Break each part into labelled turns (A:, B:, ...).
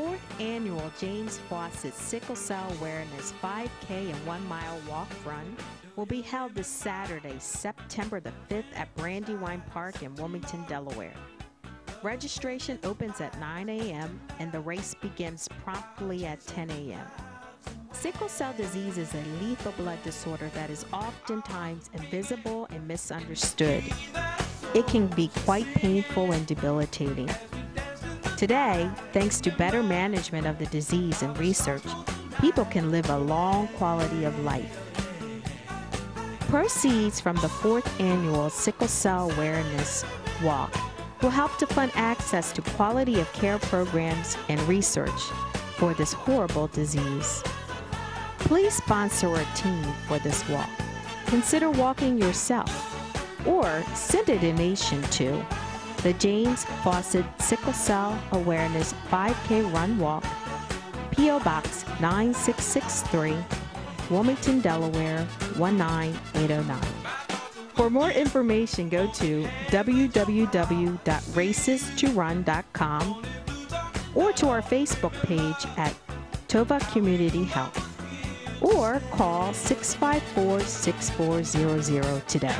A: fourth annual James Fawcett Sickle Cell Awareness 5K and 1 mile walk run will be held this Saturday, September the 5th at Brandywine Park in Wilmington, Delaware. Registration opens at 9 a.m. and the race begins promptly at 10 a.m. Sickle cell disease is a lethal blood disorder that is oftentimes invisible and misunderstood. It can be quite painful and debilitating. Today, thanks to better management of the disease and research, people can live a long quality of life. Proceeds from the fourth annual Sickle Cell Awareness Walk will help to fund access to quality of care programs and research for this horrible disease. Please sponsor a team for this walk. Consider walking yourself or send a donation to the James Fawcett Sickle Cell Awareness 5K Run Walk, P.O. Box 9663, Wilmington, Delaware 19809. For more information, go to www.racestoRun.com or to our Facebook page at Tova Community Health or call 654 6400 today.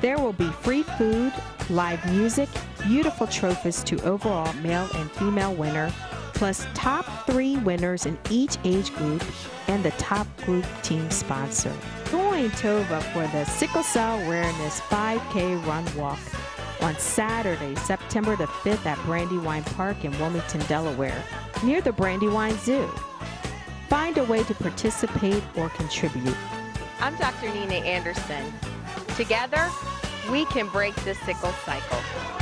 A: There will be free food, live music, beautiful trophies to overall male and female winner, plus top three winners in each age group and the top group team sponsor. Join Tova for the Sickle Cell Awareness 5K Run Walk on Saturday, September the 5th at Brandywine Park in Wilmington, Delaware, near the Brandywine Zoo. Find a way to participate or contribute.
B: I'm Dr. Nina Anderson. Together, we can break the sickle cycle.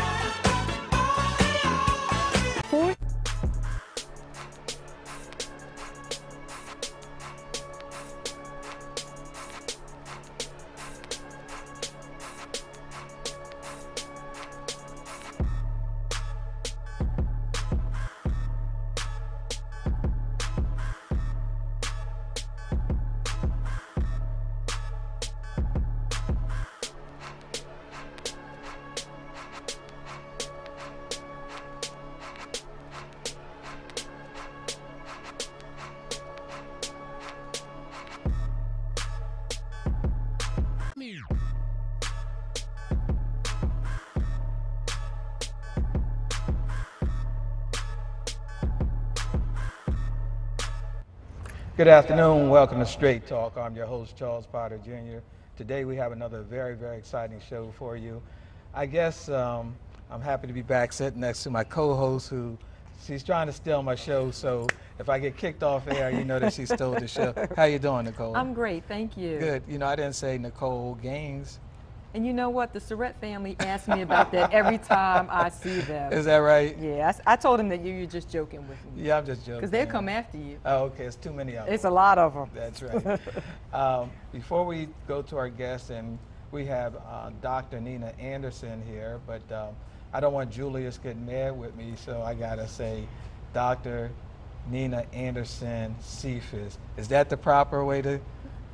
C: Good afternoon. Welcome to Straight Talk. I'm your host, Charles Potter Jr. Today we have another very, very exciting show for you. I guess um, I'm happy to be back sitting next to my co-host who she's trying to steal my show. So if I get kicked off air, you know that she stole the show. How you doing, Nicole?
D: I'm great, thank you.
C: Good. You know, I didn't say Nicole Gaines.
D: And you know what? The Surratt family asks me about that every time I see them.
C: Is that right?
D: Yeah, I told them that you, you're just joking with me.
C: Yeah, I'm just joking.
D: Because they'll come after you.
C: Oh, okay. It's too many of them.
D: It's a lot of them.
C: That's right. um, before we go to our guests, and we have uh, Dr. Nina Anderson here, but um, I don't want Julius getting mad with me, so I gotta say, Dr. Nina Anderson Cephas. Is that the proper way to?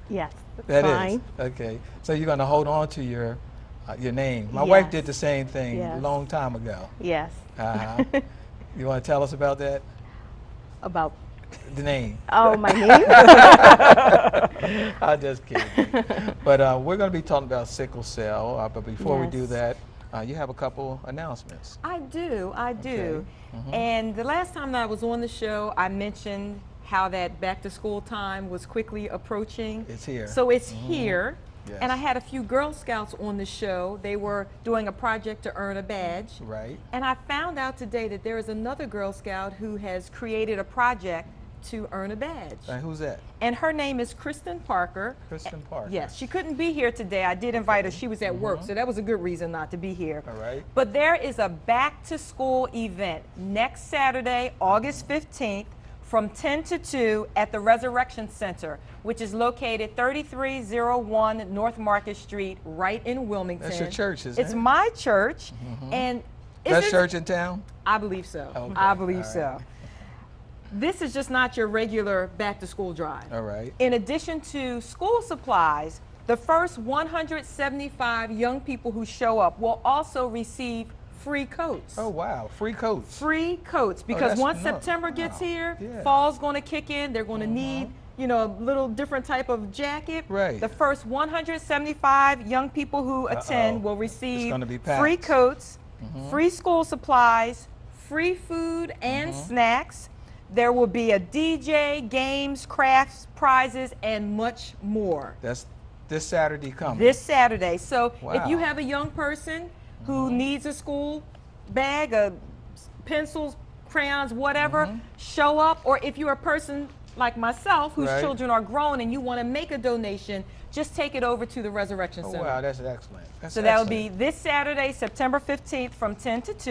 E: Yes, that's
C: That is
E: fine.
C: okay. So you're gonna hold on to your uh, your name. My wife did the same thing a
E: Yes.
C: long time ago.
E: Yes.
C: Uh-huh. you want to tell us about that?
E: About
C: The name.
E: oh my name.
C: I'm just kidding. but uh, we're going to be talking about sickle cell. Uh, but before we do that, uh, you have a couple announcements.
D: I do, I do.
C: Mhm.
D: And the last time that I was on the show, I mentioned how that back to school time was quickly approaching.
C: It's here.
D: So it's
C: Mhm.
D: here.
C: Yes.
D: And I had a few Girl Scouts on the show. They were doing a project to earn a badge.
C: Right.
D: And I found out today that there is another Girl Scout who has created a project to earn a badge.
C: And who's that?
D: And her name is Kristen Parker.
C: Kristen Parker.
D: Yes, she couldn't be here today. I did invite her. She was at work, so that was a good reason not to be here.
C: Mm-hmm. All right.
D: But there is a back to school event next Saturday, August 15th, from 10 to 2 at the Resurrection Center, which is located 3301 North Market Street, right in Wilmington.
C: That's your church, isn't
D: It's
C: it?
D: my church, mm-hmm. and
C: Best church in town?
D: I believe so.
C: Okay,
D: I believe
C: all
D: so. This is just not your regular back to school drive.
C: All right.
D: In addition to school supplies, the first 175 young people who show up will also receive free coats.
C: Oh wow, free coats.
D: Free coats because
C: that's
D: once September gets
C: wow.
D: here,
C: Yeah.
D: Fall's going to kick in. They're going to need, you know, a little different type of jacket.
C: Right.
D: The first 175 young people who attend
C: Uh-oh.
D: will receive free coats, free school supplies, free food and
C: Mm-hmm.
D: snacks. There will be a DJ, games, crafts, prizes, and much more
C: That's this Saturday coming.
D: this Saturday. So if you have a young person who needs a school bag, of pencils, crayons, whatever,
C: Mm-hmm.
D: show up. Or if you're a person like myself whose
C: Right.
D: children are grown and you want to make a donation, just take it over to the Resurrection
C: oh
D: Center.
C: wow, that's excellent. That's
D: So that would be this Saturday, September 15th from 10 to 2.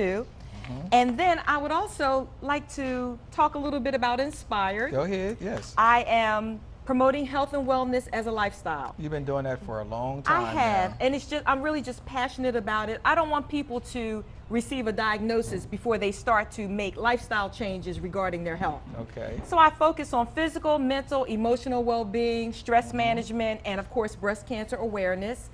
C: Mm-hmm.
D: And then I would also like to talk a little bit about Inspired.
C: Go ahead. Yes.
D: I am promoting health and wellness as a lifestyle.
C: You've been doing that for a long time.
D: I have,
C: now.
D: and it's just I'm really just passionate about it. I don't want people to receive a diagnosis before they start to make lifestyle changes regarding their health.
C: Okay.
D: So I focus on physical, mental, emotional well-being, stress
C: Mm-hmm.
D: management, and of course breast cancer awareness.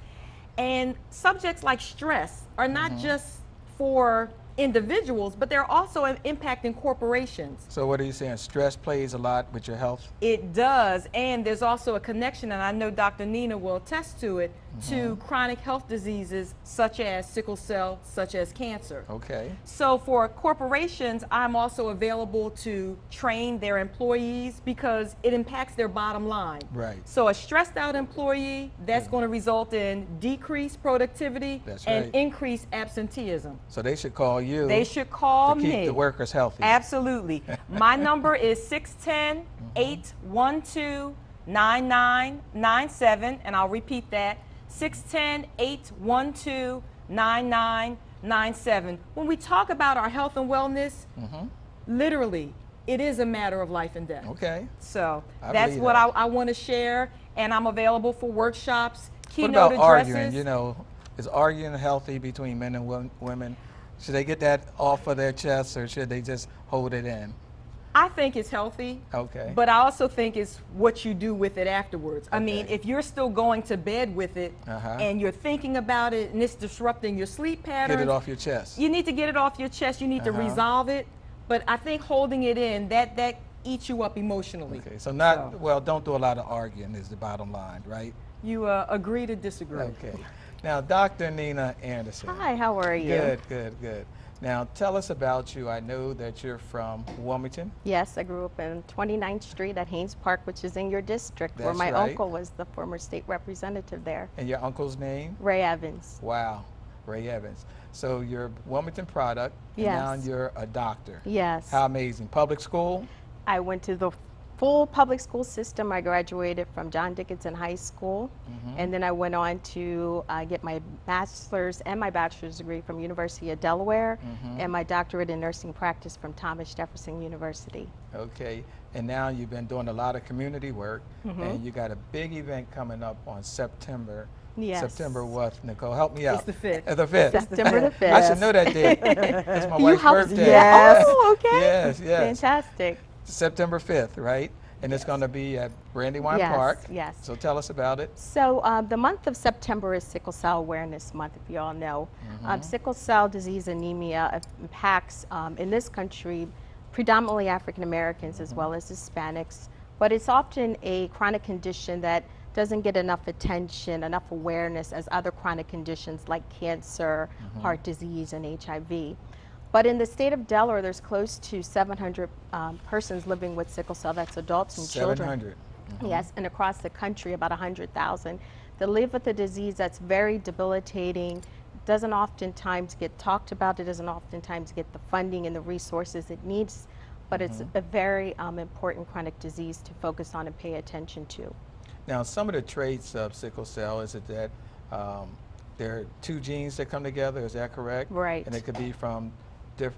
D: And subjects like stress are not
C: Mm-hmm.
D: just for individuals, but they're also impacting corporations.
C: So what are you saying? Stress plays a lot with your health.
D: It does, and there's also a connection, and I know Dr. Nina will attest to it, to
C: Mm-hmm.
D: chronic health diseases such as sickle cell, such as cancer.
C: Okay.
D: So for corporations, I'm also available to train their employees because it impacts their bottom line.
C: Right.
D: So a stressed out employee, that's going to result in decreased productivity
C: That's
D: and
C: right.
D: increased absenteeism.
C: So they should call you.
D: They should call
C: to keep
D: me.
C: the workers healthy.
D: Absolutely. My number is 610 812 9997, and I'll repeat that 610 812 9997. When we talk about our health and wellness, mm-hmm. literally, it is a matter of life and death.
C: Okay.
D: So
C: I
D: that's what
C: that.
D: I, I want to share, and I'm available for workshops,
C: What
D: keynote
C: about
D: addresses.
C: arguing? You know, is arguing healthy between men and women? Should they get that off of their chests, or should they just hold it in?
D: I think it's healthy.
C: Okay.
D: But I also think it's what you do with it afterwards. I mean, if you're still going to bed with it
C: Uh-huh.
D: and you're thinking about it and it's disrupting your sleep patterns,
C: Get it off your chest.
D: you need to get it off your chest. You need to
C: Uh-huh.
D: resolve it. But I think holding it in, that that eats you up emotionally.
C: Okay. So not
D: So-
C: well. Don't do a lot of arguing. Is the bottom line, right?
D: You uh, agree to disagree.
C: Okay. Now, Dr. Nina Anderson.
A: Hi, how are you?
C: Good, good, good. Now, tell us about you. I know that you're from Wilmington.
A: Yes, I grew up in 29th Street at Haynes Park, which is in your district,
C: That's where
A: my
C: right.
A: uncle was the former state representative there,
C: And your uncle's name?
A: Ray Evans.
C: Wow, Ray Evans. So you're Wilmington product, and now you're a doctor.
A: Yes.
C: How amazing. Public school?
A: I went to the full public school system. I graduated from John Dickinson High School,
C: Mm-hmm.
A: and then I went on to uh, get my bachelor's and my bachelor's degree from University of Delaware,
C: Mm-hmm.
A: and my doctorate in nursing practice from Thomas Jefferson University.
C: Okay. And now you've been doing a lot of community work,
A: Mm-hmm.
C: and you got a big event coming up on September.
A: Yes.
C: September what, Nicole? Help me out.
D: It's the 5th.
C: Uh, the 5th.
A: September the 5th.
C: I should know that date. That's my
A: You
C: wife's
A: helped-
C: birthday.
A: Yes. Oh, okay.
C: Yes, yes.
A: Fantastic.
C: September 5th, right? And it's going to be at Brandywine
A: Yes,
C: Park.
A: yes.
C: So tell us about it.
A: So uh, the month of September is Sickle Cell Awareness Month, if you all know. Um, sickle cell disease anemia impacts um, in this country predominantly African Americans as well as Hispanics, but it's often a chronic condition that doesn't get enough attention, enough awareness as other chronic conditions like cancer, heart disease, and HIV. But in the state of Delaware, there's close to 700 um, persons living with sickle cell. That's adults and children.
C: 700.
A: Yes, and across the country, about 100,000 that live with a disease that's very debilitating, doesn't oftentimes get talked about, it doesn't oftentimes get the funding and the resources it needs, but it's a very um, important chronic disease to focus on and pay attention to.
C: Now, some of the traits of sickle cell is it that um, there are two genes that come together. Is that correct?
A: Right.
C: And it could be from diff-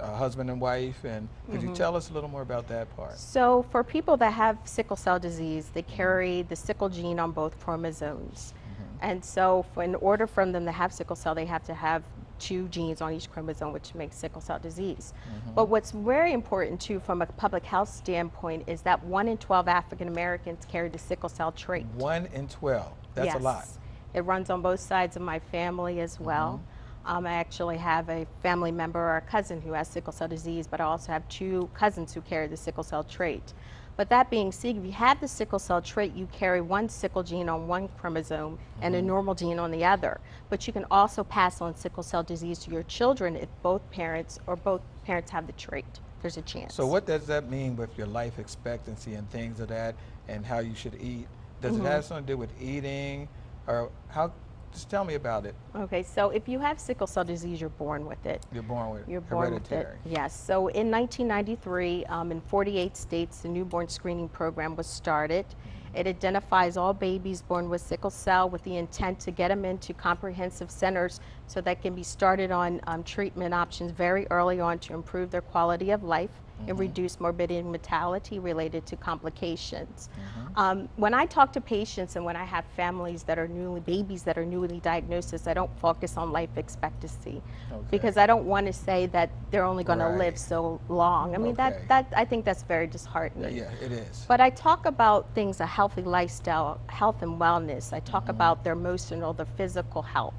C: uh, husband and wife. And could
A: Mm-hmm.
C: you tell us a little more about that part?
A: So, for people that have sickle cell disease, they carry the sickle gene on both chromosomes. And so, for, in order for them to have sickle cell, they have to have two genes on each chromosome, which makes sickle cell disease. But what's very important, too, from a public health standpoint, is that 1 in 12 African Americans carry the sickle cell trait.
C: One in 12. That's a lot.
A: Yes. It runs on both sides of my family as well. Um, I actually have a family member or a cousin who has sickle cell disease, but I also have two cousins who carry the sickle cell trait. But that being said, if you have the sickle cell trait, you carry one sickle gene on one chromosome and a normal gene on the other. But you can also pass on sickle cell disease to your children if both parents or both parents have the trait. There's a chance.
C: So what does that mean with your life expectancy and things of that and how you should eat? Does
A: Mm-hmm.
C: it have something to do with eating or how, just tell me about it.
A: Okay, so if you have sickle cell disease, you're born with it.
C: You're born with it.
A: You're born with it.
C: hereditary.
A: Yes. So in 1993, um, in 48 states, the newborn screening program was started. It identifies all babies born with sickle cell with the intent to get them into comprehensive centers so that can be started on um, treatment options very early on to improve their quality of life and reduce morbidity and mortality related to complications. Um, when I talk to patients and when I have families that are newly babies that are newly diagnosed, I don't focus on life expectancy
C: Okay.
A: because I don't want to say that they're only going to live so long. I mean
C: Okay.
A: that that I think that's very disheartening.
C: Yeah, it is.
A: But I talk about things a healthy lifestyle, health and wellness. I talk about their emotional, their physical health,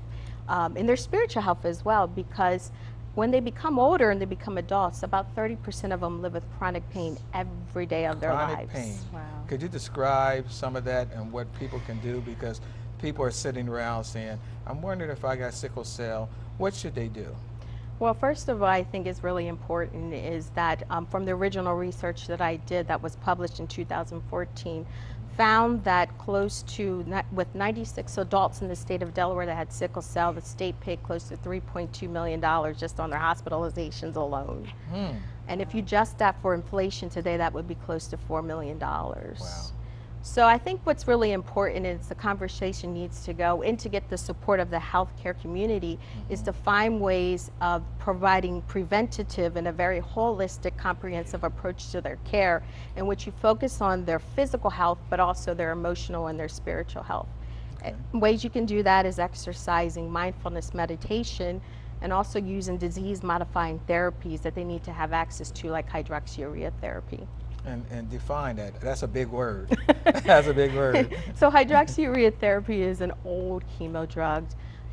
A: um, and their spiritual health as well because when they become older and they become adults, about 30% of them live with chronic pain every day of their
C: Chronic
A: lives.
C: pain.
D: Wow.
C: Could you describe some of that and what people can do? Because people are sitting around saying, I'm wondering if I got sickle cell, what should they do?
A: Well, first of all, I think is really important is that um, from the original research that I did that was published in 2014, found that close to, with 96 adults in the state of Delaware that had sickle cell, the state paid close to $3.2 million just on their hospitalizations alone.
C: Hmm.
A: And if you adjust that for inflation today, that would be close to $4 million.
C: Wow.
A: So I think what's really important is the conversation needs to go and to get the support of the healthcare community is to find ways of providing preventative and a very holistic, comprehensive approach to their care in which you focus on their physical health, but also their emotional and their spiritual health. Uh, Ways you can do that is exercising, mindfulness, meditation, and also using disease modifying therapies that they need to have access to, like hydroxyurea therapy.
C: And, and define that. That's a big word. That's a big word.
A: so hydroxyurea therapy is an old chemo drug.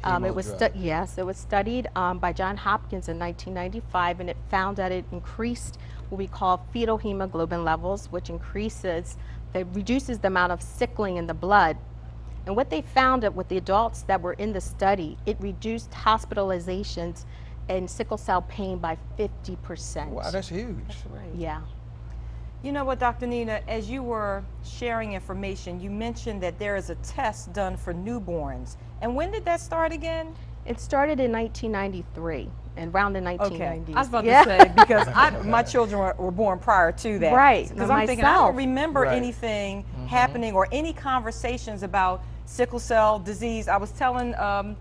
A: Um, it was yes, it was studied um, by John Hopkins in 1995, and it found that it increased what we call fetal hemoglobin levels, which increases, that reduces the amount of sickling in the blood. And what they found that with the adults that were in the study, it reduced hospitalizations and sickle cell pain by 50%.
C: Wow, that's huge.
A: yeah.
D: You know what, Dr. Nina, as you were sharing information, you mentioned that there is a test done for newborns. And when did that start again?
A: It started in 1993, and around the 1990s.
D: Okay. I was about
A: Yeah.
D: to say, because I, my children were, were born prior to that.
A: Right,
D: Because I'm thinking, I don't remember
C: Right.
D: anything happening or any conversations about sickle cell disease. I was telling um,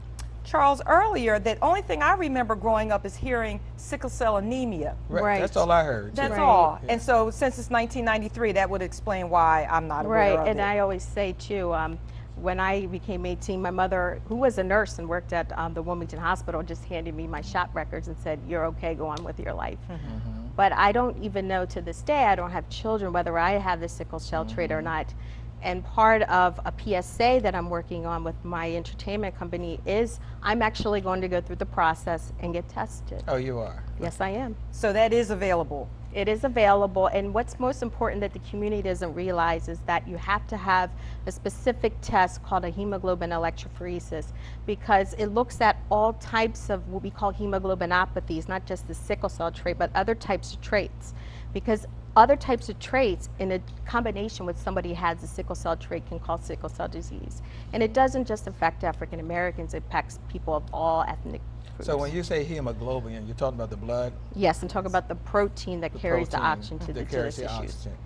D: Charles earlier that only thing I remember growing up is hearing sickle cell anemia.
A: Right.
C: That's all I heard.
D: That's
C: too.
D: all.
C: Yeah.
D: And so since it's 1993, that would explain why I'm not aware
A: Right,
D: of
A: and
D: it.
A: I always say too, um, when I became 18, my mother, who was a nurse and worked at um, the Wilmington Hospital, just handed me my shop records and said, "You're okay. Go on with your life."
C: Mm-hmm.
A: But I don't even know to this day. I don't have children whether I have the sickle cell trait
C: Mm-hmm.
A: or not. And part of a PSA that I'm working on with my entertainment company is I'm actually going to go through the process and get tested.
C: Oh, you are.
A: Yes, I am.
D: so that is available.
A: It is available, and what's most important that the community doesn't realize is that you have to have a specific test called a hemoglobin electrophoresis because it looks at all types of what we call hemoglobinopathies, not just the sickle cell trait, but other types of traits. Because other types of traits in a combination with somebody who has a sickle cell trait can cause sickle cell disease. And it doesn't just affect African Americans, it affects people of all ethnic groups.
C: So when you say hemoglobin, you're talking about the blood?
A: Yes, I'm talking about the protein that
C: the
A: carries the
C: protein
A: oxygen to the,
C: that
A: to the
C: carries the
A: tissues.
C: oxygen.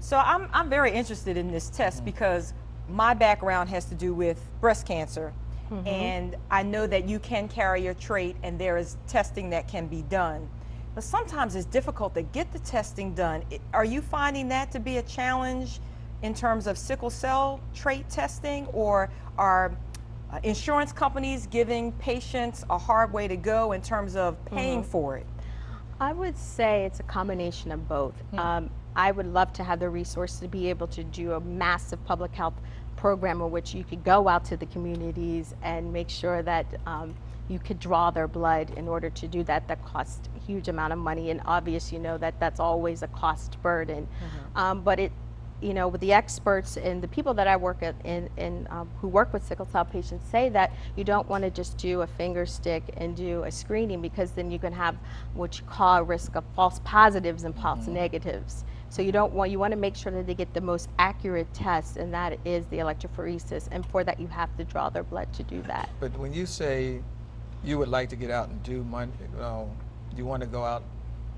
D: So I'm, I'm very interested in this test
A: Mm-hmm.
D: because my background has to do with breast cancer.
A: Mm-hmm.
D: And I know that you can carry your trait and there is testing that can be done. But sometimes it's difficult to get the testing done. Are you finding that to be a challenge in terms of sickle cell trait testing or are uh, insurance companies giving patients a hard way to go in terms of paying
A: Mm-hmm.
D: for it?
A: I would say it's a combination of both. Um, I would love to have the resources to be able to do a massive public health program in which you could go out to the communities and make sure that um, you could draw their blood in order to do that. That costs a huge amount of money, and obvious, you know that that's always a cost burden. Um, but it, you know, with the experts and the people that I work at in, in um, who work with sickle cell patients say that you don't want to just do a finger stick and do a screening because then you can have what you call a risk of false positives and false negatives. So you don't want you want to make sure that they get the most accurate test, and that is the electrophoresis. And for that, you have to draw their blood to do that.
C: But when you say you would like to get out and do money, uh, you want to go out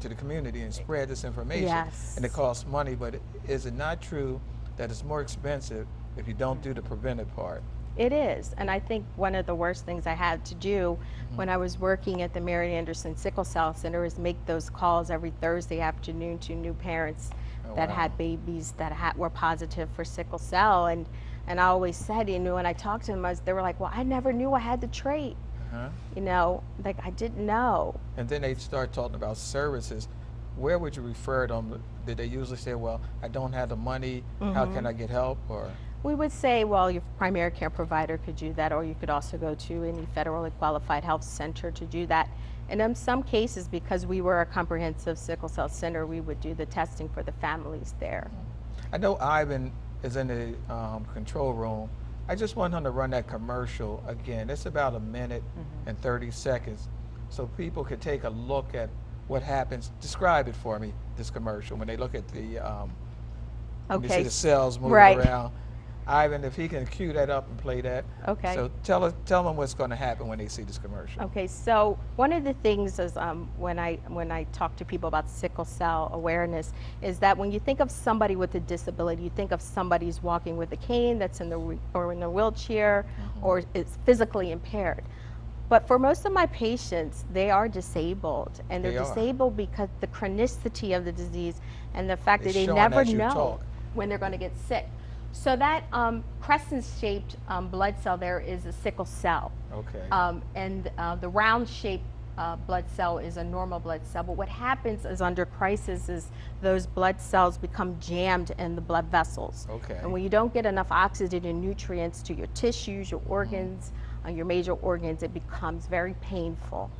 C: to the community and spread this information.
A: Yes.
C: And it costs money, but is it not true that it's more expensive if you don't do the preventive part?
A: It is, and I think one of the worst things I had to do when I was working at the Mary Anderson Sickle Cell Center is make those calls every Thursday afternoon to new parents
C: Oh,
A: that
C: wow.
A: had babies that had, were positive for sickle cell, and and I always said, you know, when I talked to them, I was, they were like, well, I never knew I had the trait,
C: Huh?
A: you know, like I didn't know.
C: And then they start talking about services. Where would you refer them? Did they usually say, well, I don't have the money, how can I get help? Or
A: We would say, well, your primary care provider could do that, or you could also go to any federally qualified health center to do that. And in some cases, because we were a comprehensive sickle cell center, we would do the testing for the families there.
C: I know Ivan is in the um, control room. I just want him to run that commercial again. It's about a minute
A: Mm-hmm.
C: and 30 seconds, so people could take a look at what happens. Describe it for me, this commercial, when they look at the, um, when you see the cells moving
A: Right.
C: around. Ivan, if he can cue that up and play that.
A: Okay.
C: So tell us, tell them what's going to happen when they see this commercial.
A: Okay, so one of the things is um, when I when I talk to people about sickle cell awareness is that when you think of somebody with a disability, you think of somebody who's walking with a cane, that's in the or in a wheelchair, or is physically impaired. But for most of my patients, they are disabled, and they're
C: They
A: disabled because the chronicity of the disease and the fact
C: It's
A: that they never know
C: talk.
A: when they're going to get sick. So that um, crescent-shaped um, blood cell there is a sickle cell.
C: Okay.
A: Um, and uh, the round shaped uh, blood cell is a normal blood cell. But what happens is under crisis is those blood cells become jammed in the blood vessels.
C: Okay.
A: And when you don't get enough oxygen and nutrients to your tissues, your organs, uh, your major organs, it becomes very painful.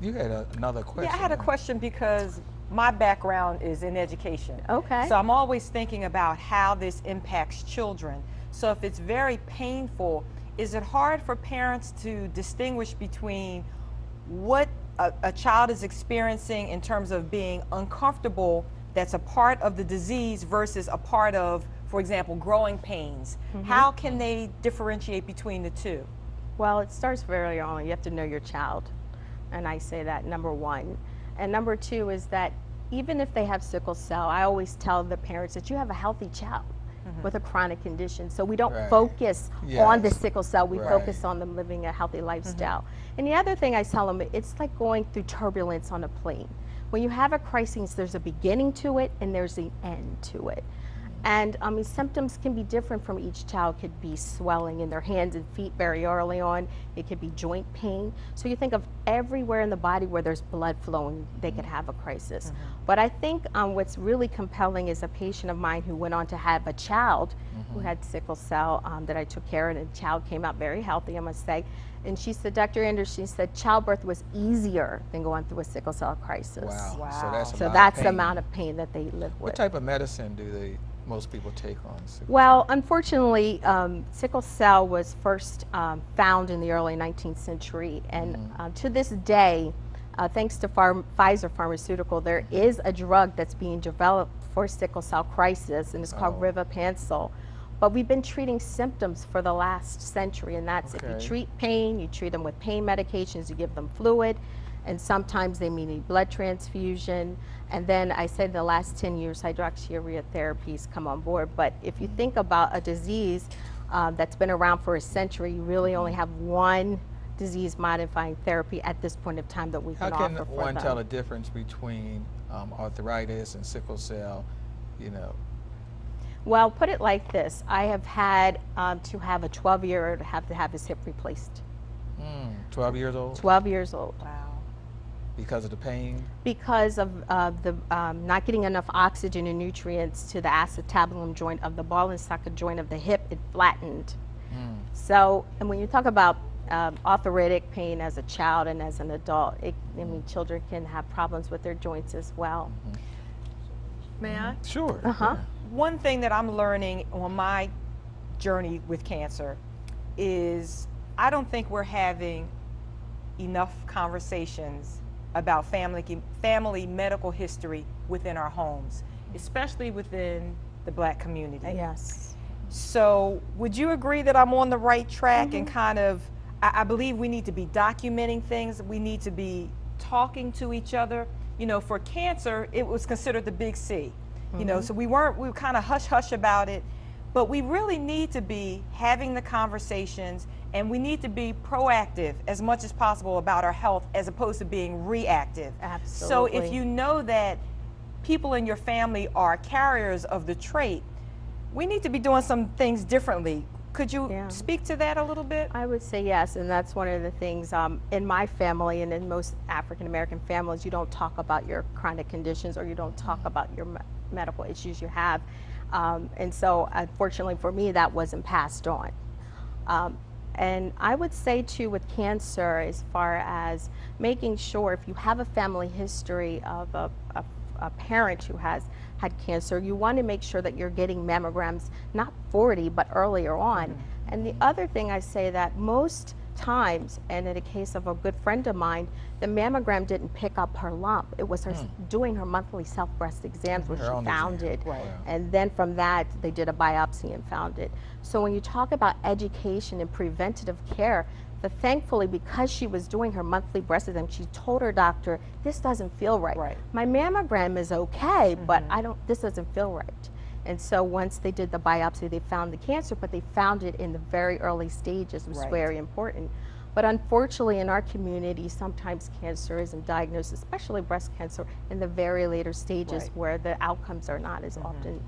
C: you had a, another question.
D: Yeah, I had a question because my background is in education.
A: Okay.
D: So I'm always thinking about how this impacts children. So if it's very painful, is it hard for parents to distinguish between what a, a child is experiencing in terms of being uncomfortable that's a part of the disease versus a part of, for example, growing pains? Mm-hmm. How can they differentiate between the two?
A: Well, it starts very early. on. You have to know your child. And I say that number one. And number two is that even if they have sickle cell, I always tell the parents that you have a healthy child mm-hmm. with a chronic condition. So we don't
C: Right.
A: focus on the sickle cell, we
C: Right.
A: focus on them living a healthy lifestyle. Mm-hmm. And the other thing I tell them, it's like going through turbulence on a plane. When you have a crisis, there's a beginning to it and there's an end to it. And I mean, symptoms can be different from each child. It Could be swelling in their hands and feet very early on. It could be joint pain. So you think of everywhere in the body where there's blood flowing, they could have a crisis. But I think um, what's really compelling is a patient of mine who went on to have a child who had sickle cell um, that I took care of, and the child came out very healthy, I must say. And she said, Dr. Anderson, she said childbirth was easier than going through a sickle cell crisis.
C: Wow. So that's
A: So that's the amount of pain that they live with.
C: What type of medicine do they most people take on? sickle
A: Well, unfortunately, um, sickle cell was first um, found in the early 19th century, and uh, to this day, uh, thanks to Pharm- Pfizer Pharmaceutical, there is a drug that's being developed for sickle cell crisis, and it's called
C: Oh.
A: But we've been treating symptoms for the last century, and that's if you treat pain, you treat them with pain medications, you give them fluid, and sometimes they may need blood transfusion. And then I said the last 10 years, hydroxyurea therapies come on board. But if you think about a disease uh, that's been around for a century, you really only have one disease modifying therapy at this point of time that we
C: How
A: can,
C: can
A: offer for
C: one
A: them.
C: tell the difference between um, arthritis and sickle cell? You know,
A: Well, put it like this I have had um, to have a 12 year old have to have his hip replaced.
C: mm, 12 years old
A: 12 years old.
D: Wow.
C: Because of the pain.
A: because of uh, the um, not getting enough oxygen and nutrients to the acetabulum joint of the ball and socket joint of the hip, it flattened.
C: Mm.
A: So, and when you talk about um, arthritic pain as a child and as an adult. It, I mean, children can have problems with their joints as well.
D: May I?
C: Sure.
A: Uh-huh.
D: One thing that I'm learning on my journey with cancer is I don't think we're having enough conversations about family family medical history within our homes, especially within the black community.
A: Yes.
D: So, would you agree that I'm on the right track and mm-hmm. kind of, I, I believe we need to be documenting things, we need to be talking to each other. You know, for cancer, it was considered the big C. You know, mm-hmm. so we weren't, we were kind of hush hush about it, but we really need to be having the conversations and we need to be proactive as much as possible about our health as opposed to being reactive. Absolutely. So, if you know that people in your family are carriers of the trait, we need to be doing some things differently. Could you
A: Yeah.
D: speak to that a little bit?
A: I would say yes, and that's one of the things um, in my family and in most African American families, you don't talk about your chronic conditions or you don't talk about your me- medical issues you have. Um, and so, unfortunately for me, that wasn't passed on. Um, and I would say too with cancer, as far as making sure if you have a family history of a, a, a parent who has had cancer, you want to make sure that you're getting mammograms not 40 but earlier on. And the other thing I say that most times, and in the case of a good friend of mine, the mammogram didn't pick up her lump. It was her s hmm. doing her monthly self breast exams where
C: Her
A: she found
C: exam.
A: it.
D: Right.
A: And then from that, they did a biopsy and found it. So when you talk about education and preventative care, the thankfully because she was doing her monthly breast exam, she told her doctor, "This doesn't feel right.
D: Right.
A: My mammogram is okay, but mm-hmm. I don't. This doesn't feel right." And so once they did the biopsy, they found the cancer, but they found it in the very early stages, which was
D: Right.
A: very important. But unfortunately, in our community, sometimes cancer isn't diagnosed, especially breast cancer, in the very later stages
D: Right.
A: where the outcomes are not as often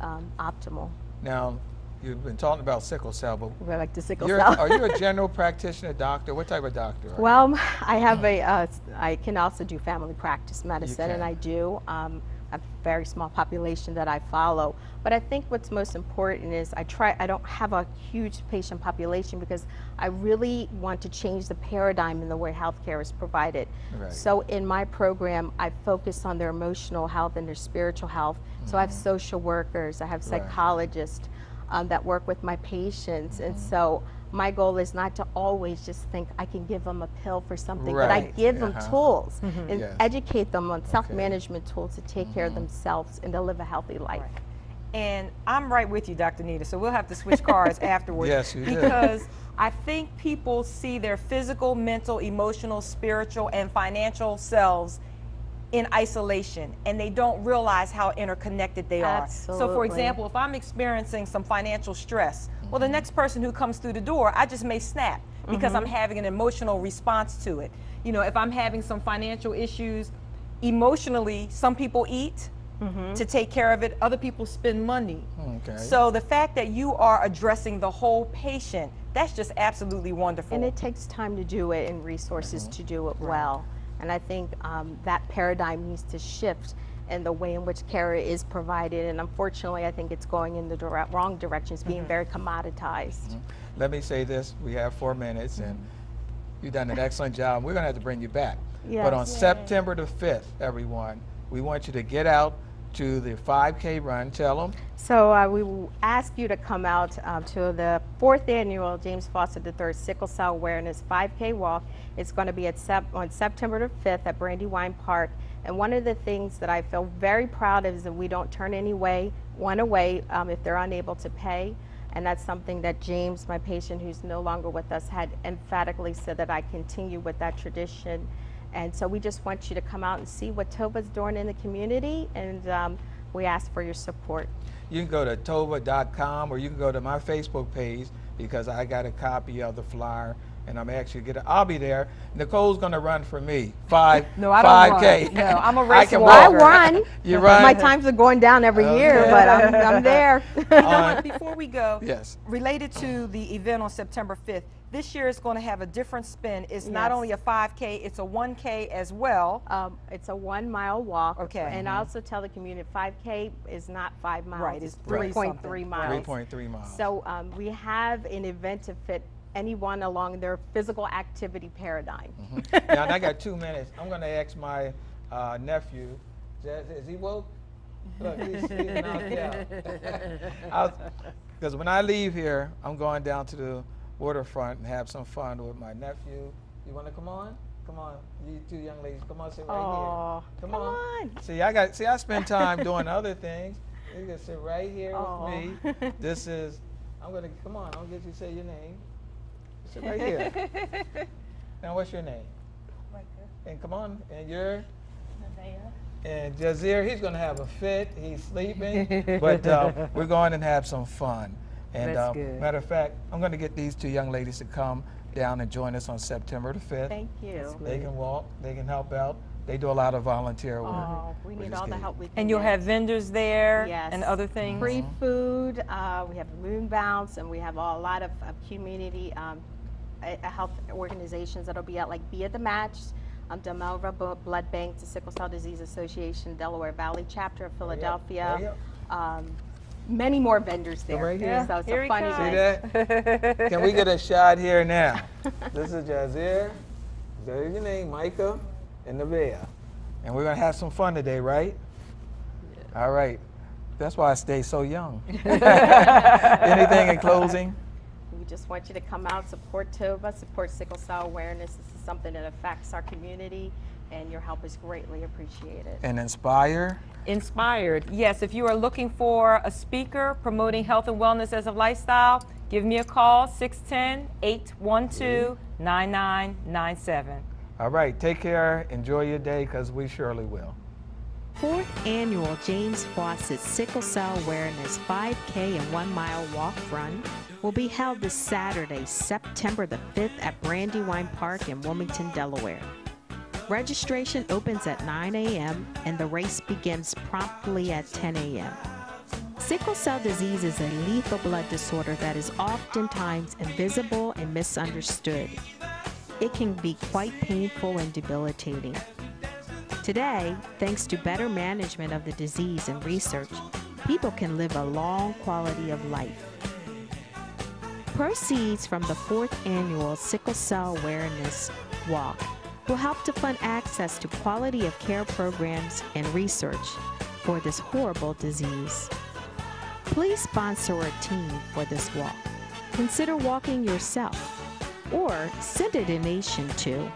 A: um, optimal.
C: Now, you've been talking about sickle cell, but
A: We're like the sickle
C: you're,
A: cell.
C: are you a general practitioner, doctor? What type of doctor? are you?
A: Well, I have a, uh, s- I can also do family practice medicine, and. I do. Um, a very small population that I follow. But I think what's most important is I try, I don't have a huge patient population because I really want to change the paradigm in the way healthcare is provided.
C: Right.
A: So in my program, I focus on their emotional health and their spiritual health. So I have social workers, I have
C: Mm-hmm. Right.
A: psychologists um, that work with my patients. And
C: Mm-hmm.
A: so my goal is not to always just think I can give them a pill for something, but I give them
C: Uh-huh.
A: tools and
C: Yes.
A: educate them on self-management tools to take care of themselves and to live a healthy life.
D: And I'm right with you, Dr. Nita, so we'll have to switch cars afterwards.
C: Yes, you do.
D: Because I think people see their physical, mental, emotional, spiritual, and financial selves in isolation and they don't realize how interconnected they are. So, for example, if I'm experiencing some financial stress, well, the next person who comes through the door, I just may snap because I'm mm-hmm. having an emotional response to it. You know, if I'm having some financial issues, emotionally, some people eat mm-hmm. to take care of it, other people spend money.
C: Okay.
D: So the fact that you are addressing the whole patient, that's just absolutely wonderful.
A: And it takes time to do it and resources mm-hmm. to do it well. And I think um, that paradigm needs to shift in the way in which care is provided. And unfortunately, I think it's going in the direct, wrong direction. It's being very commoditized.
C: Let me say this, we have four minutes and you've done an excellent job. We're gonna have to bring you back. But on
A: Yes.
C: September the 5th, everyone, we want you to get out to the 5K run. Tell them.
A: So uh, we will ask you to come out um, to the fourth annual James Foster III Sickle Cell Awareness 5K Walk. It's going to be at sep- on September the 5th at Brandywine Park. And one of the things that I feel very proud of is that we don't turn any way, one away um, if they're unable to pay. And that's something that James, my patient who's no longer with us, had emphatically said that I continue with that tradition. And so we just want you to come out and see what Tova's doing in the community, and um, we ask for your support.
C: You can go to tova.com or you can go to my Facebook page because I got a copy of the flyer and I'm actually gonna, I'll be there. Nicole's gonna run for me, five,
D: No, I don't
C: 5K.
D: run. No, I'm a race
C: can
D: walker.
A: I
C: walk.
A: run.
C: You run?
A: My times are going down every year, but I'm, I'm there.
C: On-
D: Before we go,
C: Yes.
D: related to the event on September 5th, this year is going to have a different spin. It's not only a 5K, it's a 1K as well.
A: um, it's a one mile walk.
D: Okay.
A: And I also tell the community 5K is not five miles.
D: Right, it's
A: it's
D: three
A: 3.3
D: something.
A: miles.
C: 3.3 miles.
A: So um, we have an event to fit
F: anyone along their physical activity paradigm.
C: now, and I got two minutes. I'm going to ask my uh, nephew, is, is he woke? Look, he's, he's knocked out. Because when I leave here, I'm going down to the waterfront and have some fun with my nephew. You want to come on? Come on, you two young ladies, come on, sit right
F: Aw,
C: here. Come,
F: come
C: on.
F: on.
C: See, I got. See, I spend time doing other things. You can sit right here
F: Aw.
C: with me. This is. I'm gonna come on. I'll get you to say your name. Sit right here. now, what's your name? And come on, and you're. And Jazir, he's going to have a fit. He's sleeping, but uh, we're going and have some fun. And
D: That's
C: uh,
D: good.
C: matter of fact, I'm going to get these two young ladies to come down and join us on September the 5th.
F: Thank you.
C: They can walk, they can help out. They do a lot of volunteer work.
F: Oh, we need
C: is
F: all the help we can
D: And you'll
F: get.
D: have vendors there
F: Yes.
D: and other things?
F: free food. Uh, we have moon bounce, and we have a lot of, of community um, uh, health organizations that'll be at like Be at the Match, um, Delmarva Blood Bank, the Sickle Cell Disease Association, Delaware Valley chapter of Philadelphia.
C: Hurry up.
F: Um, many more vendors there.
C: right here.
F: So it's
D: Here
F: a
D: he
F: fun
D: comes.
C: See
F: event.
C: that? Can we get a shot here now? This is Jazir. There's your name, Micah, and Nevaeh. And we're going to have some fun today, right? Yeah. All right. That's why I stay so young. Anything in closing?
F: We just want you to come out, support TOVA, support sickle cell awareness. This is something that affects our community, and your help is greatly appreciated.
C: And inspire?
D: Inspired. Yes, if you are looking for a speaker promoting health and wellness as a lifestyle, give me a call 610 812 9997.
C: All right. Take care. Enjoy your day because we surely will.
A: Fourth annual James Fawcett Sickle Cell Awareness 5K and 1 mile walk run will be held this Saturday, September the 5th at Brandywine Park in Wilmington, Delaware. Registration opens at 9 a.m. and the race begins promptly at 10 a.m. Sickle cell disease is a lethal blood disorder that is oftentimes invisible and misunderstood. It can be quite painful and debilitating. Today, thanks to better management of the disease and research, people can live a long quality of life. Proceeds from the fourth annual Sickle Cell Awareness Walk will help to fund access to quality of care programs and research for this horrible disease. Please sponsor a team for this walk. Consider walking yourself or send a donation to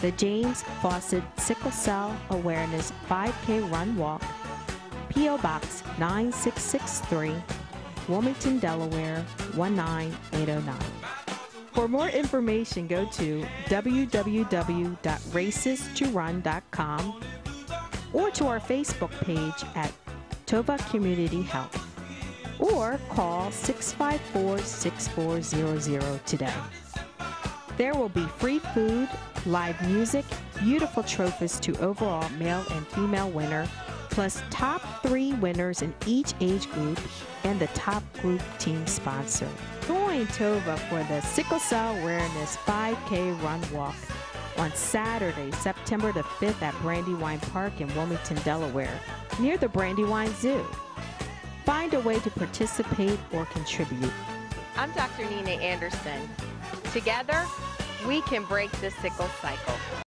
A: the James Fawcett Sickle Cell Awareness 5K Run Walk, P.O. Box 9663, Wilmington, Delaware 19809. For more information, go to www.racestoRun.com or to our Facebook page at Tova Community Health or call 654 6400 today. There will be free food, live music, beautiful trophies to overall male and female winner, plus top three winners in each age group and the top group team sponsor. Join Tova for the Sickle Cell Awareness 5K Run Walk on Saturday, September the 5th at Brandywine Park in Wilmington, Delaware, near the Brandywine Zoo. Find a way to participate or contribute.
G: I'm Dr. Nina Anderson. Together, we can break the sickle cycle.